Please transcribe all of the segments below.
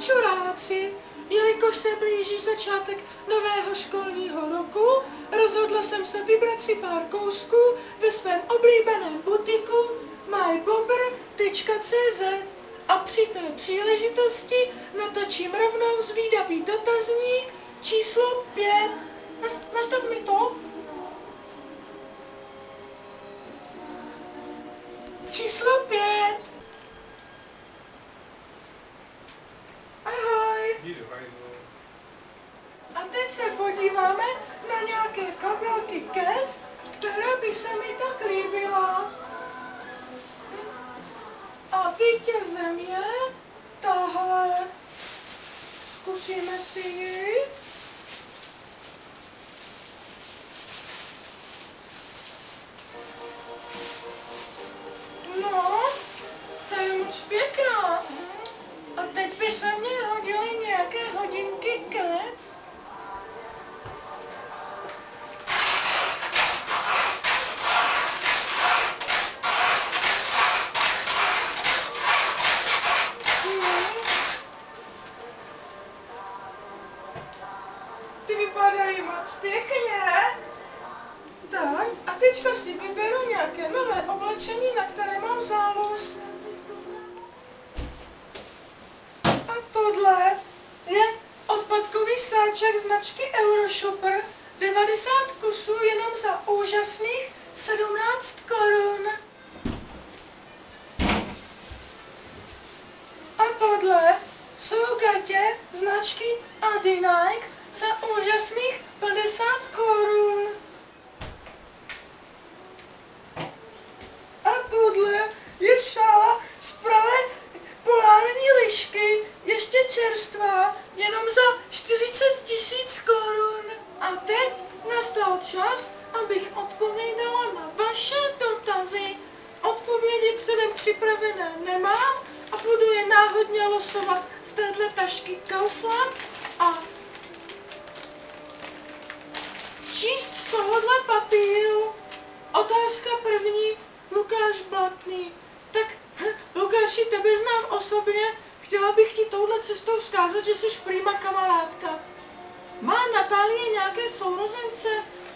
čuráci, jelikož se blíží začátek nového školního roku, rozhodla jsem se vybrat si pár kousků ve svém oblíbeném butiku mybobr.cz a při té příležitosti natočím rovnou zvídavý dotazník číslo 5. Nastav mi to. Číslo 5. Ahoj. A teď se podíváme na nějaké kabelky Cats, by se mi tak líbila. A vítězem je tahle. Zkusíme si ji. Teďka si vyberu nějaké nové oblečení, na které mám zálost. A tohle je odpadkový sáček značky Euroshopper. 90 kusů jenom za úžasných 17 korun. A tohle jsou gatě značky Adi Nike za úžasných 50 korun. A tohle je šála z pravé polární lišky, ještě čerstvá, jenom za 40 tisíc korun. A teď nastal čas, abych odpověděla na vaše dotazy. Odpovědi předem připravené nemám a budu je náhodně losovat z téhle tašky Kaufland a číst z tohohle papíru. Otázka první, Lukáš Blatný. Tak, hm, Lukáši, tebe znám osobně, chtěla bych ti touhle cestou vzkázat, že jsi prýma kamarádka. Má Natálie nějaké sourozence?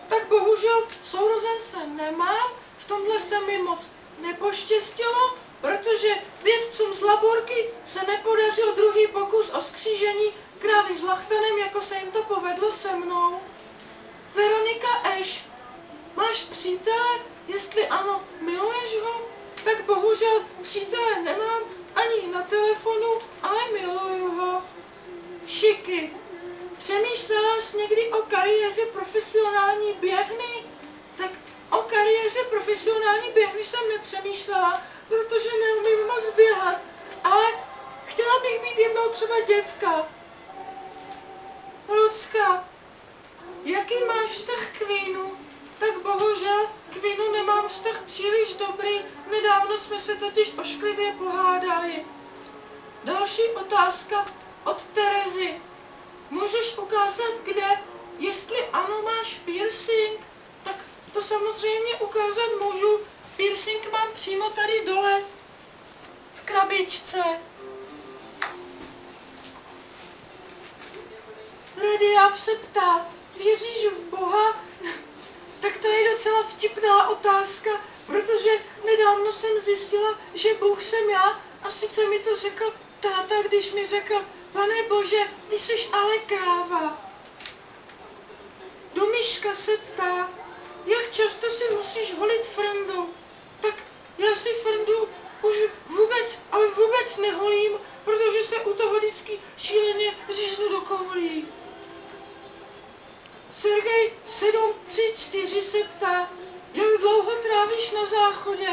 Tak bohužel sourozence nemám, v tomhle se mi moc nepoštěstilo, protože vědcům z laborky se nepodařil druhý pokus o skřížení krávy s lachtanem, jako se jim to povedlo se mnou. Veronika Eš, máš přítele? Jestli ano, miluješ ho? Tak bohužel přítele nemám ani na telefonu, ale miluju ho. Šiky, přemýšlela jsi někdy o kariéře profesionální běhny? Tak o kariéře profesionální běhny jsem nepřemýšlela, protože neumím moc běhat, ale chtěla bych být jednou třeba děvka. Lucka, jaký máš vztah k vínu? Tak bohužel k vínu nemám vztah příliš dobrý, nedávno jsme se totiž ošklivě pohádali. Další otázka od Terezy. Můžeš ukázat kde? Jestli ano máš piercing, tak to samozřejmě ukázat můžu. Piercing mám přímo tady dole, v krabičce. Lydia se ptá, věříš v Boha? Tak to je docela vtipná otázka, protože nedávno jsem zjistila, že Bůh jsem já a sice mi to řekl táta, když mi řekl, pane Bože, ty jsi ale kráva. Domiška se ptá, jak často si musíš holit frndu? Tak já si frndu už vůbec, ale vůbec neholím, protože se u toho vždycky šíleně říznu do koulí. Sergej 734 se ptá, jak dlouho trávíš na záchodě?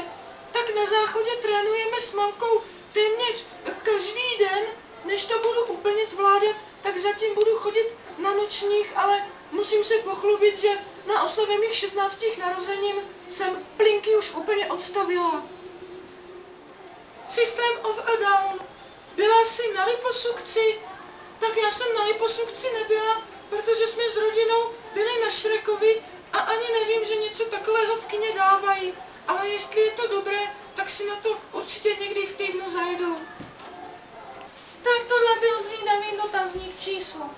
Tak na záchodě trénujeme s mamkou téměř každý den, než to budu úplně zvládat, tak zatím budu chodit na nočních, ale musím se pochlubit, že na oslavě mých 16. narozenin jsem plinky už úplně odstavila. System of a Down. Byla jsi na liposukci? Tak já jsem na liposukci nebyla, protože jsme s rodinou byli na Šrekovi a ani nevím, že něco takového v kině dávají. Ale jestli je to dobré, tak si na to určitě někdy v týdnu zajdu. Tak tohle bylo dozvídavý dotazník číslo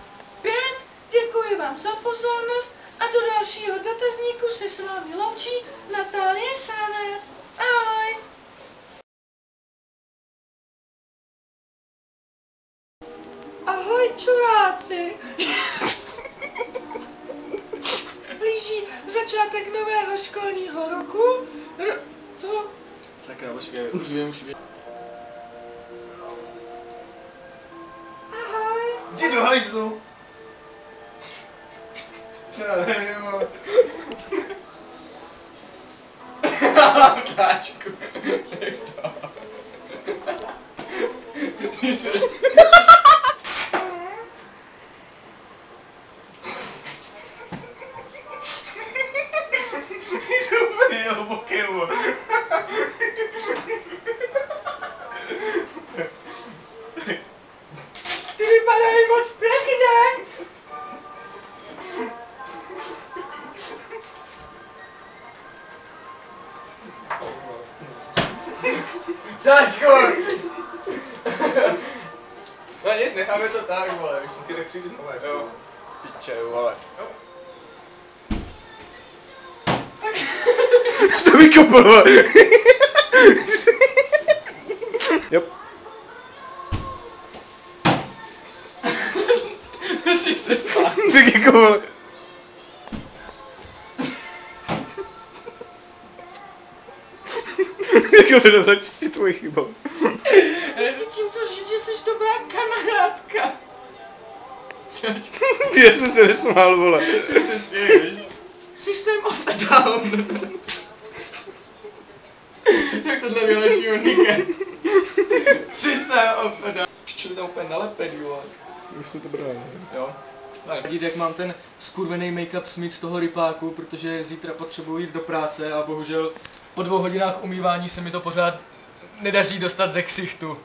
5. Děkuji vám za pozornost a do dalšího dotazníku se s vámi loučí Natálie Sánec. Ahoj! Ahoj čuráci! Blíží začátek nového školního roku. Co? Sakra, počkej, už vím, už vím. Ahoj! Jdi do hajzlu! Já nevím, ale... Táčku! No nic, necháme to tak, vole, už si ty tak přijde znovu. Jo. Piče, vole. Jsi to vykopl, vole. Yep. Jsi se smál. Tak jako, jako to je si tvoje chyba. Chci tímto říct, že jsi dobrá kamarádka. Já jsem se nesmál, vole. ty se směješ. System of a Down. Tak tohle vyhlaší uniké. Systém of a down. To je úplně nalepený, vole. Už jsem to bral, ne? Jo. Tak. Vidíte, jak mám ten skurvený make-up smít z toho rypáku, protože zítra potřebuji jít do práce a bohužel po dvou hodinách umývání se mi to pořád nedaří dostat ze ksichtu.